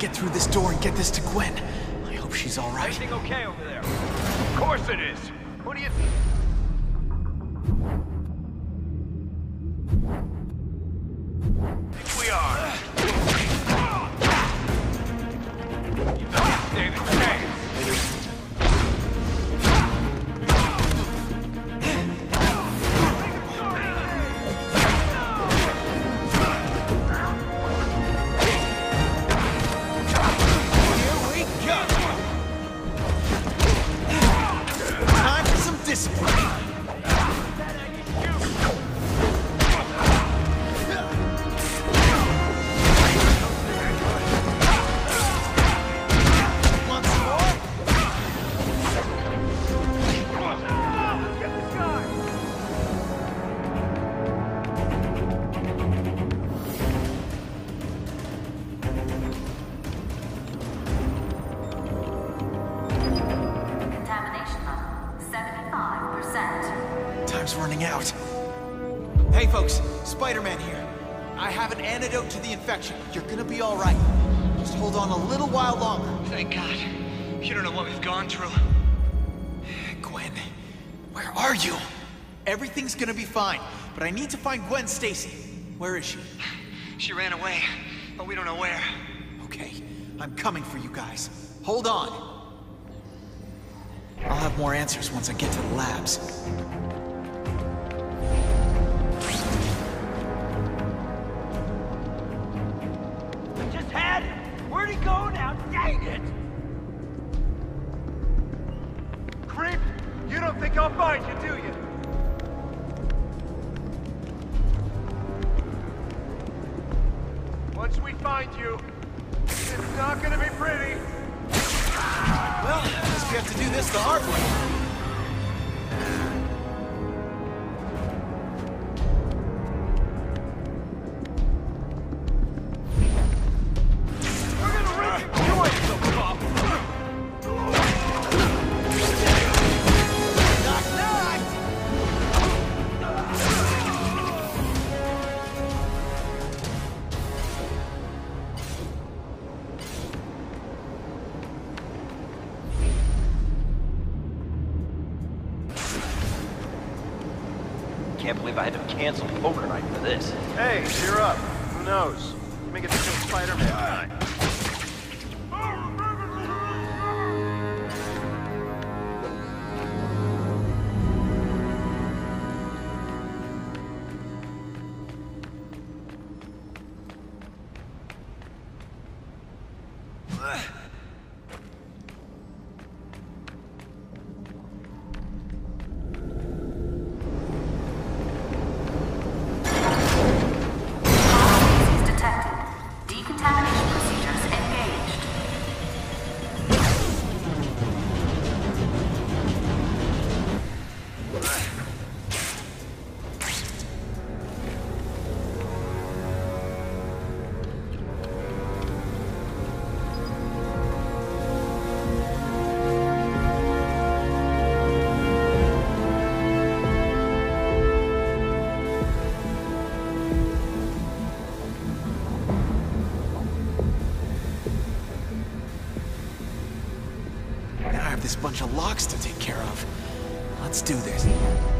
get through this door and get this to Gwen. I hope she's all right. Everything okay over there? Of course it is. What do you... think Just hold on a little while longer. Thank God. You don't know what we've gone through. Gwen, where are you? Everything's gonna be fine, but I need to find Gwen Stacy. Where is she? She ran away, but we don't know where. Okay, I'm coming for you guys. Hold on. I'll have more answers once I get to the labs. Now? It! Creep! You don't think I'll find you, do you? Once we find you, it's not gonna be pretty. Well, I guess we have to do this the hard way. Can't believe I had to cancel poker night for this. Hey, cheer up. Who knows? You may get to kill Spider-Man tonight. This bunch of locks to take care of. Let's do this.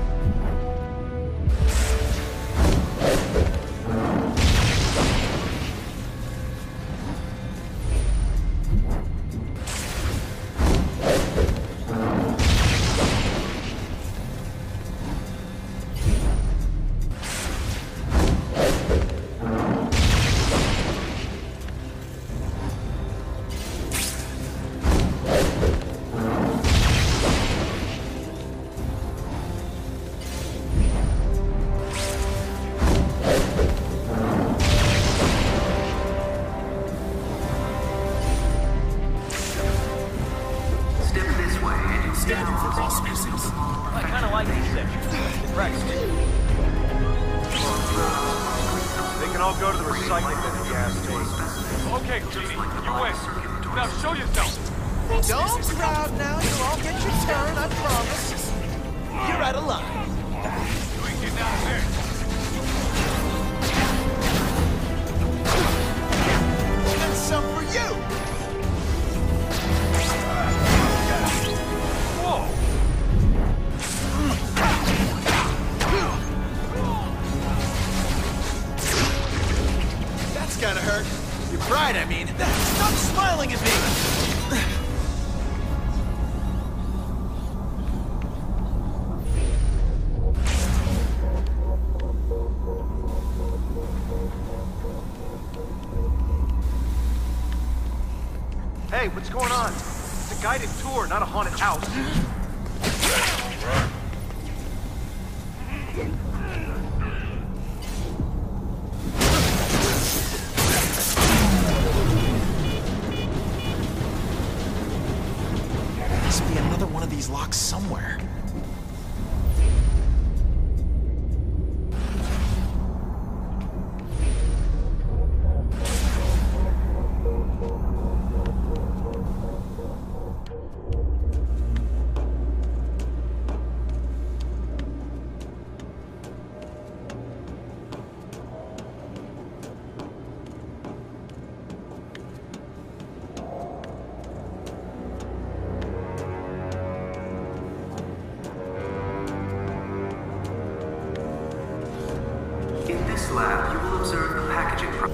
Lab, you will observe the packaging pro-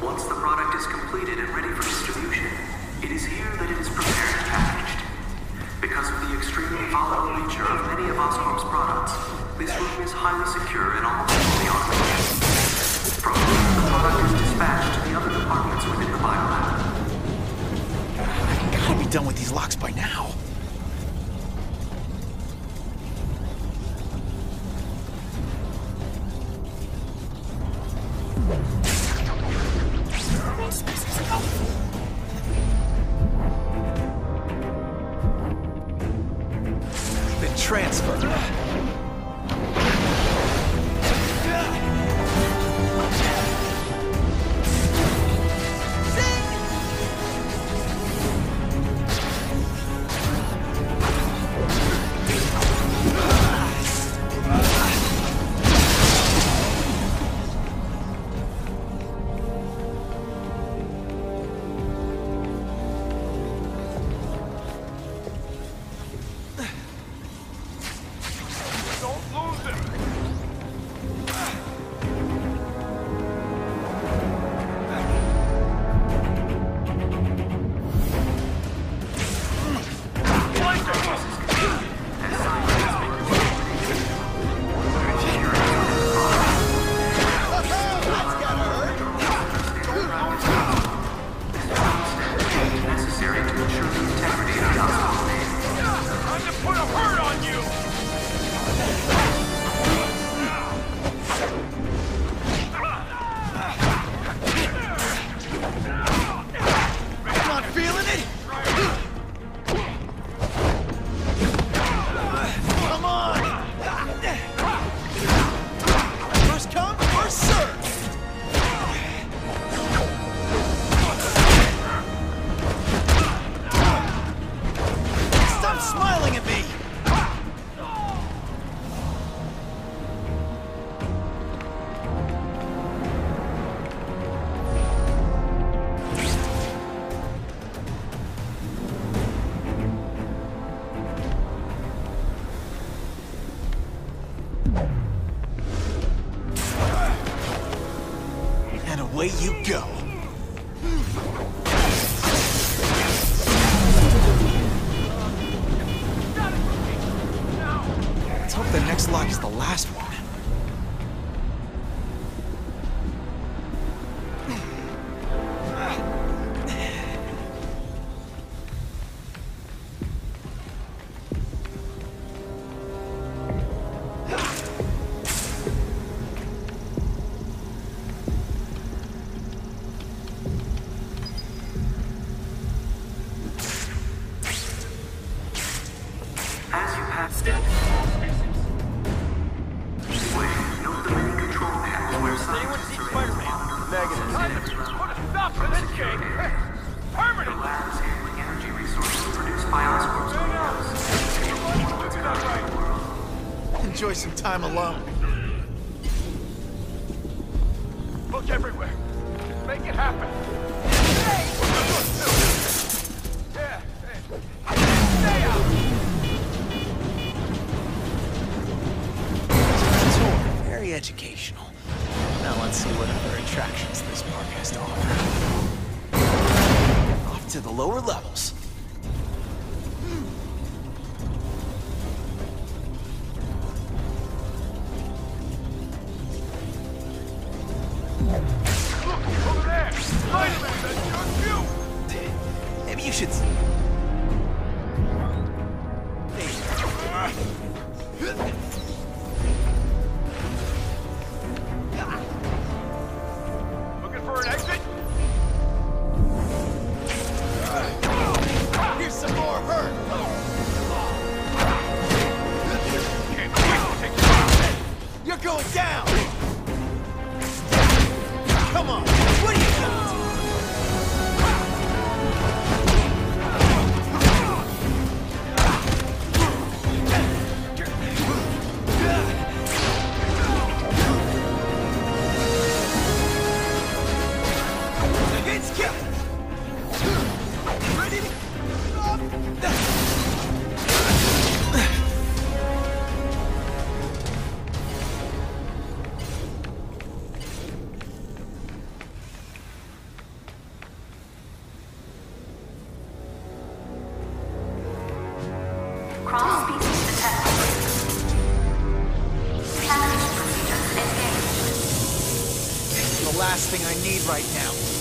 Once the product is completed and ready for distribution, it is here that it is prepared and packaged. Because of the extremely volatile nature of many of Oscorp's products, this room is highly secure and almost fully automated. From here, the product is dispatched to the other departments within the biolab. Gotta be done with these locks by now. Away you go. Let's hope the next lock is the last one. What other attractions this park has to offer. Off to the lower levels. Last thing I need right now.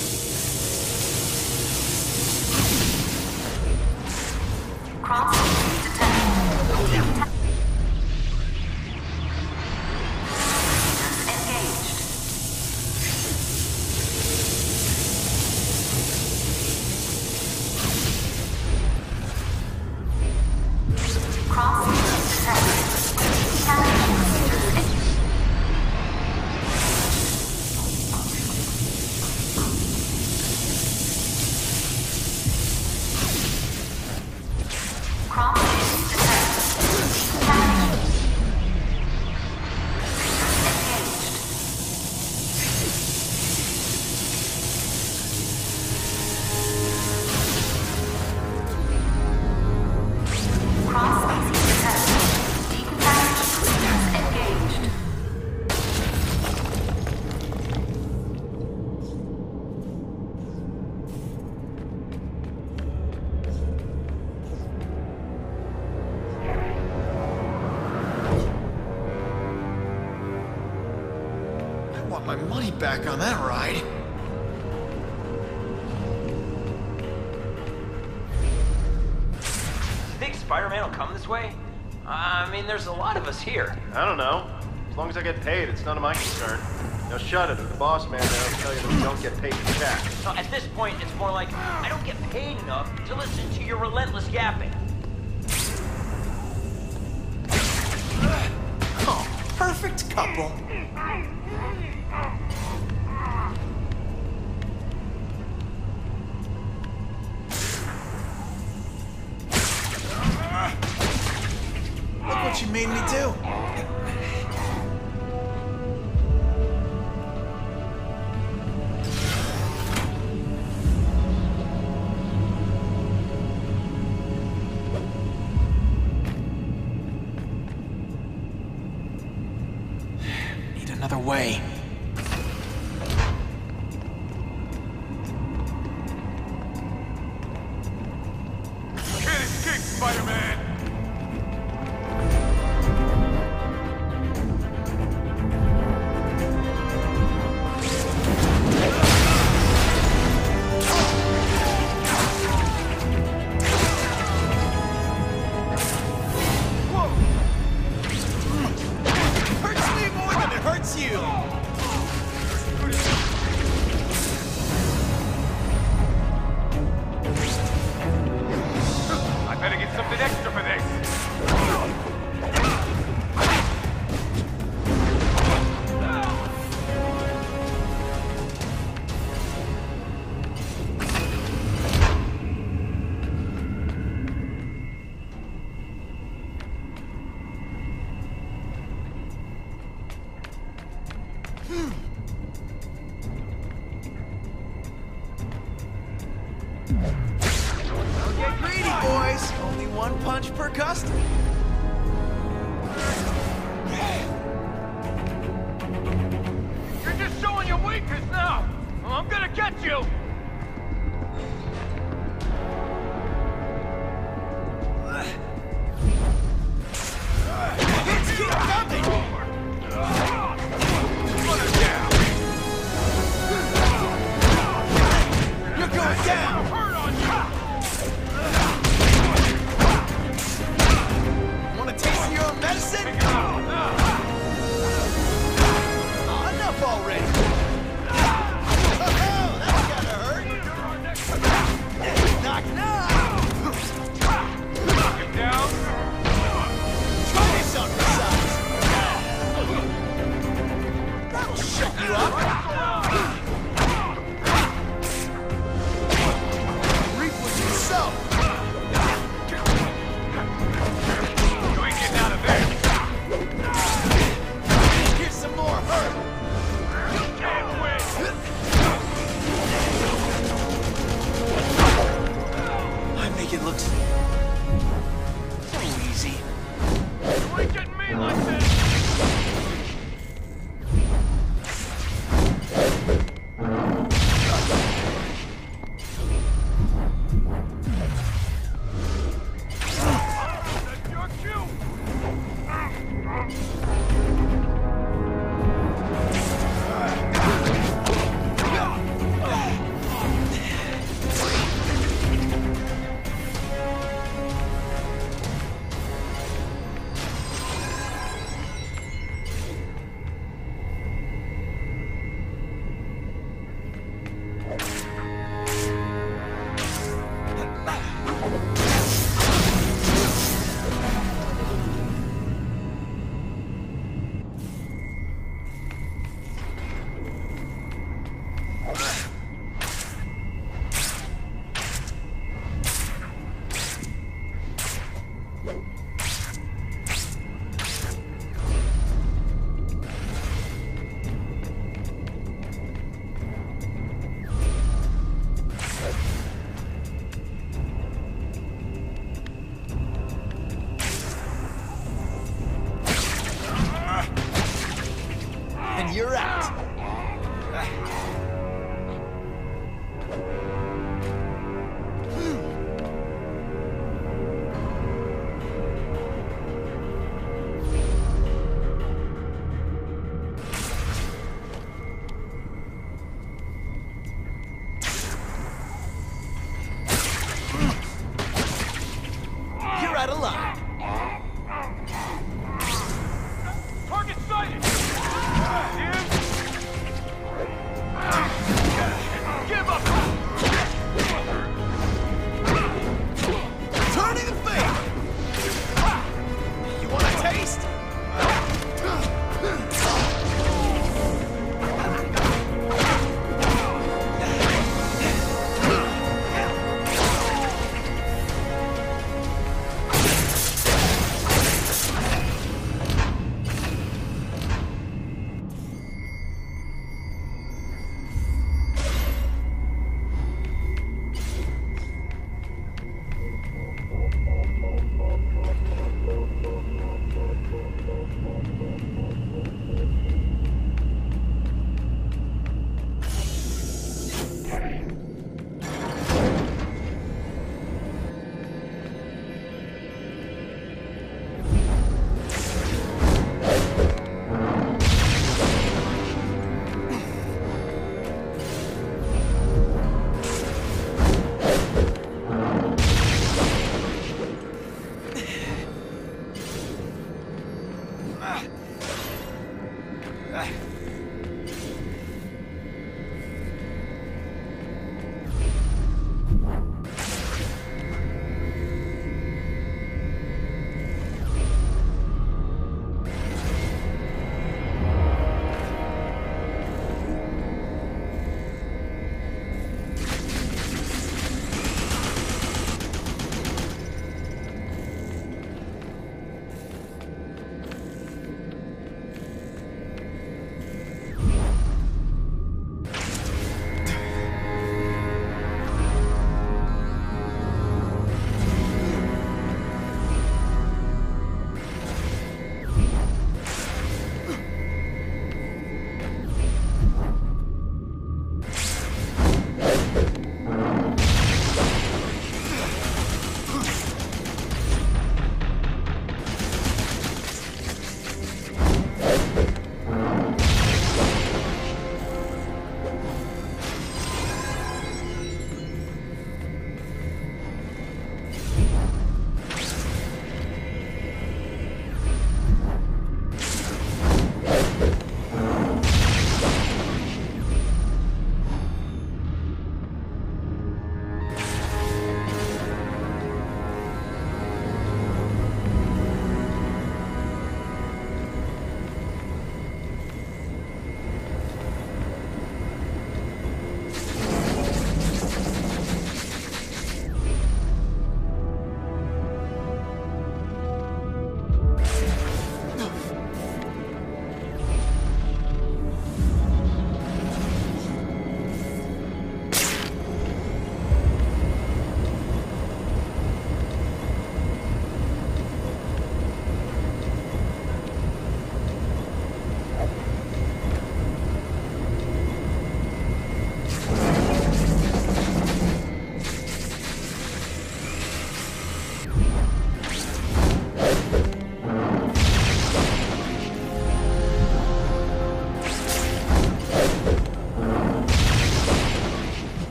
I my money back on that ride. You think Spider-Man will come this way? I mean, there's a lot of us here. I don't know. As long as I get paid, it's none of my concern. Now shut it, or the boss man will tell you that you don't get paid to chat. No, at this point, it's more like I don't get paid enough to listen to your relentless yapping. Oh, perfect couple. Can't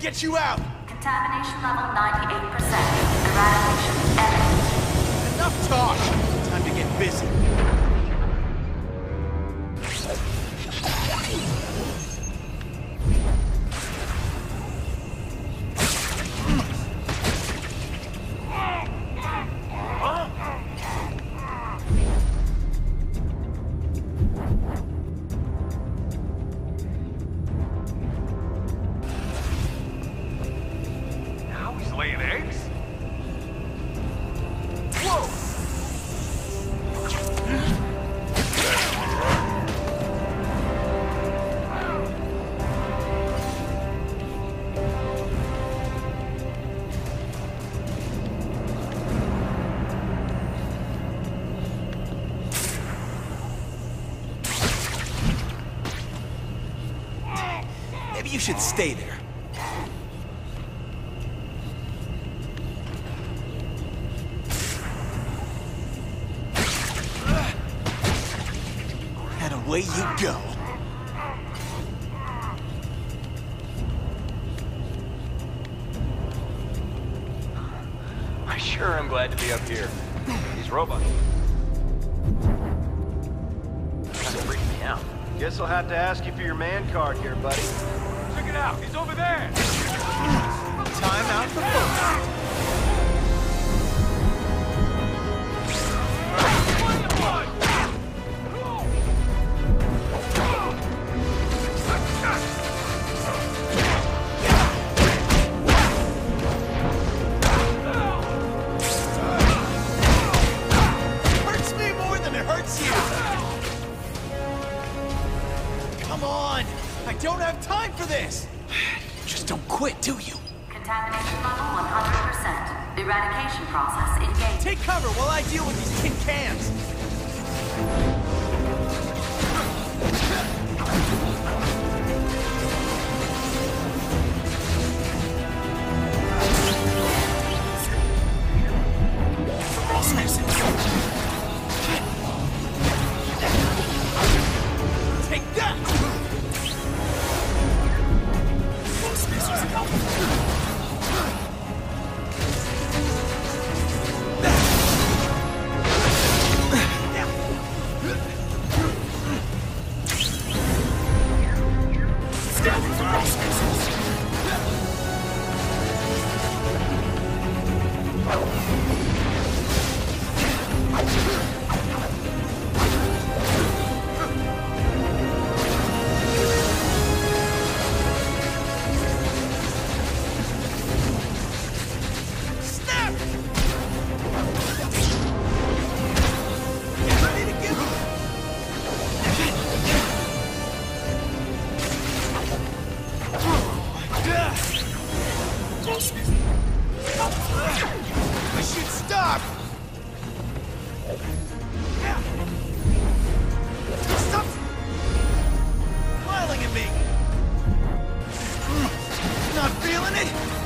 get you out! Contamination level 98%. Eradication imminent. Enough talk! Maybe you should stay there. And away you go. I sure am glad to be up here. These robots. Kind of freak me out. Guess I'll have to ask you for your man card here, buddy. Out, he's over there! Time out for photos. Quit, do you? Contamination level 100%. Eradication process engaged. Take cover while I deal with these tin cans! I should stop! Stop smiling at me! Not feeling it?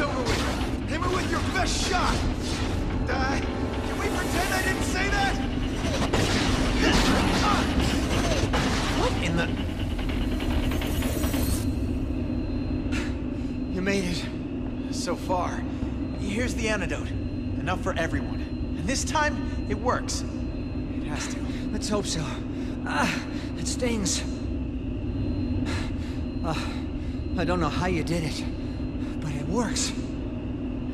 Over with. Hit me with your best shot! Uh, can we pretend I didn't say that? What in the... You made it so far. Here's the antidote. Enough for everyone. And this time, it works. It has to. Let's hope so. Ah, It stings. Uh, I don't know how you did it works.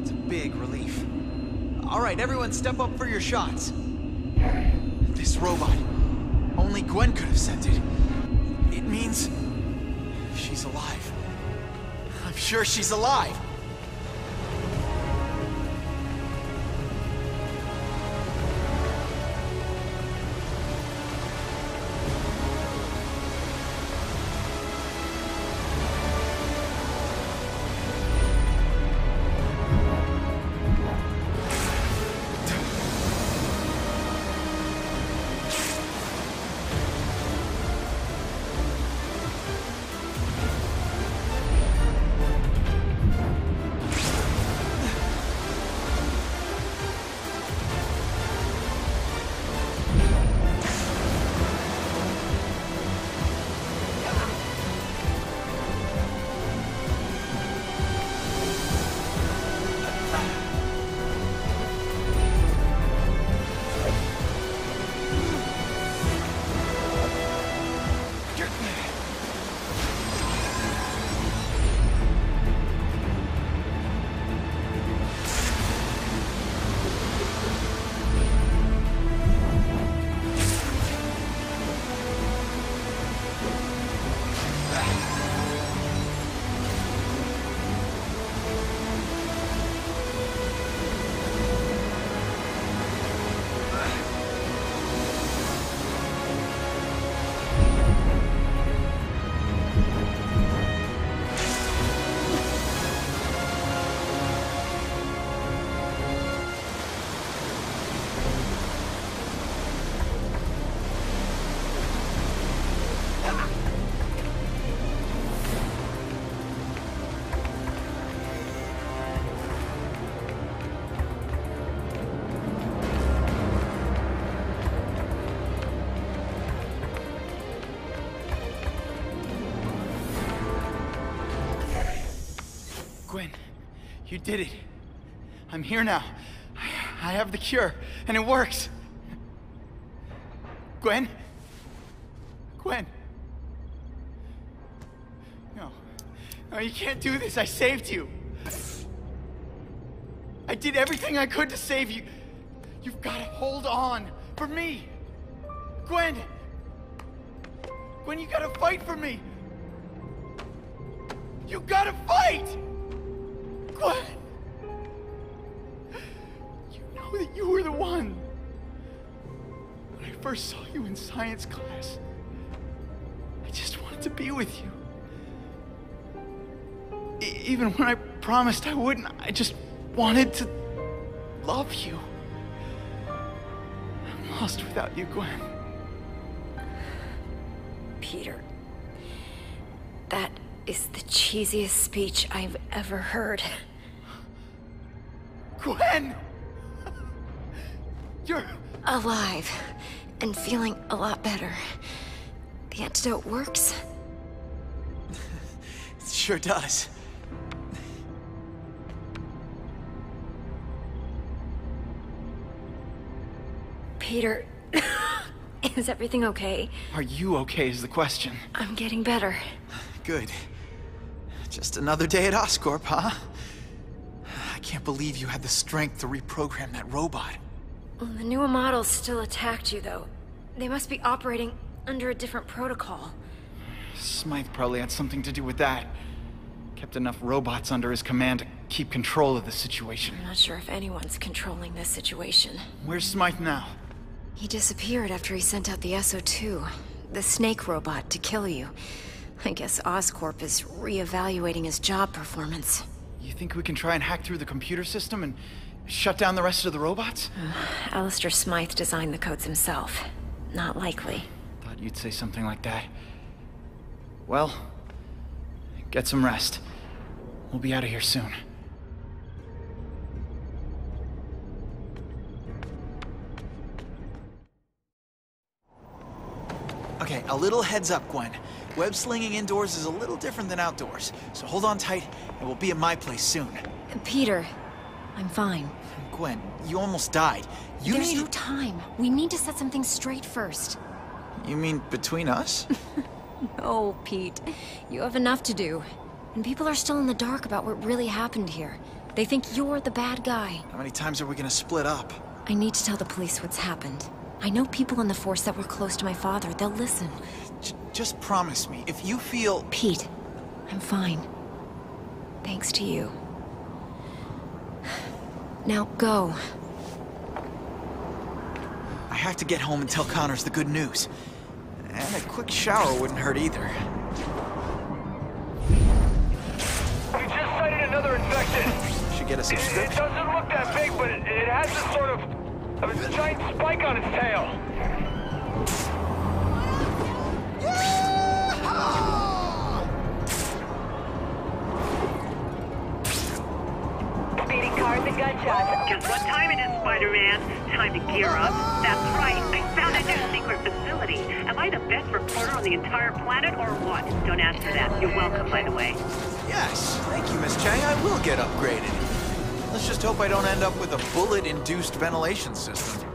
It's a big relief. All right, everyone step up for your shots. This robot, only Gwen could have sent it. It means she's alive. I'm sure she's alive. You did it. I'm here now. I, have the cure, and it works. Gwen? Gwen? No. No, you can't do this. I saved you. I did everything I could to save you. You've got to hold on for me. Gwen! Gwen, you gotta fight for me! You gotta fight! Gwen! You know that you were the one. When I first saw you in science class, I just wanted to be with you. E- even when I promised I wouldn't, I just wanted to love you. I'm lost without you, Gwen. Peter. That is the cheesiest speech I've ever heard. Gwen! You're alive and feeling a lot better. The antidote works. It sure does. Peter, is everything okay? Are you okay is the question. I'm getting better. Good. Just another day at Oscorp, huh? I can't believe you had the strength to reprogram that robot. Well, the newer models still attacked you, though. They must be operating under a different protocol. Smythe probably had something to do with that. Kept enough robots under his command to keep control of the situation. I'm not sure if anyone's controlling this situation. Where's Smythe now? He disappeared after he sent out the SO2, the snake robot, to kill you. I guess Oscorp is re-evaluating his job performance. You think we can try and hack through the computer system and shut down the rest of the robots? Alistair Smythe designed the codes himself. Not likely. Thought you'd say something like that. Well, get some rest. We'll be out of here soon. Okay, a little heads up, Gwen. Web slinging indoors is a little different than outdoors, so hold on tight, and we'll be at my place soon. Peter, I'm fine. Gwen, you almost died. You There's need... no time. We need to set something straight first. You mean between us? no, Pete. You have enough to do. And people are still in the dark about what really happened here. They think you're the bad guy. How many times are we gonna split up? I need to tell the police what's happened. I know people in the Force that were close to my father. They'll listen. J- just promise me, if you feel... Pete, I'm fine. Thanks to you. Now go. I have to get home and tell Connors the good news. And a quick shower wouldn't hurt either. We just sighted another infected. Should get a It, it doesn't look that big, but it, it has this sort of, of a giant spike on its tail. Speeding cars and gunshots. Guess what time it is, Spider-Man? Time to gear up. That's right. I found a new secret facility. Am I the best reporter on the entire planet or what? Don't answer that. You're welcome, by the way. Yes, thank you, Miss Chang. I will get upgraded. Let's just hope I don't end up with a bullet-induced ventilation system.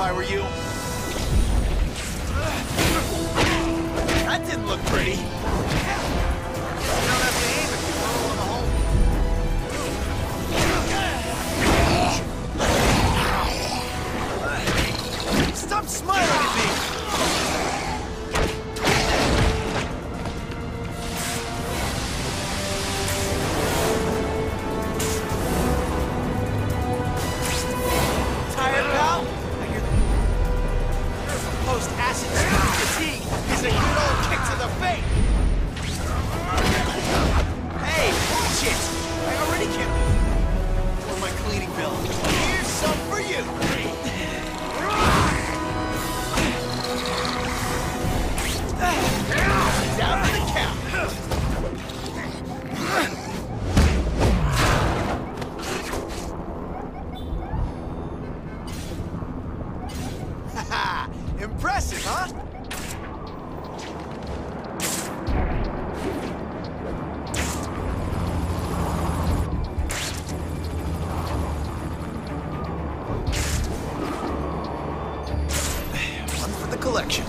I were you. That didn't look pretty. You don't collection.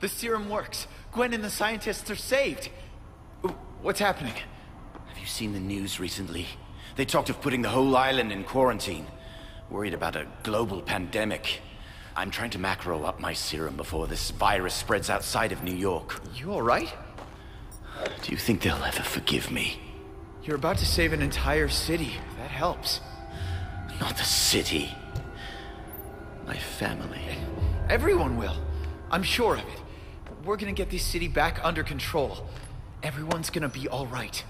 The serum works. Gwen and the scientists are saved. What's happening? Have you seen the news recently? They talked of putting the whole island in quarantine. Worried about a global pandemic. I'm trying to macro up my serum before this virus spreads outside of New York. You alright? Do you think they'll ever forgive me? You're about to save an entire city. That helps. Not the city. My family. Everyone will. I'm sure of it. We're gonna get this city back under control. Everyone's gonna be alright.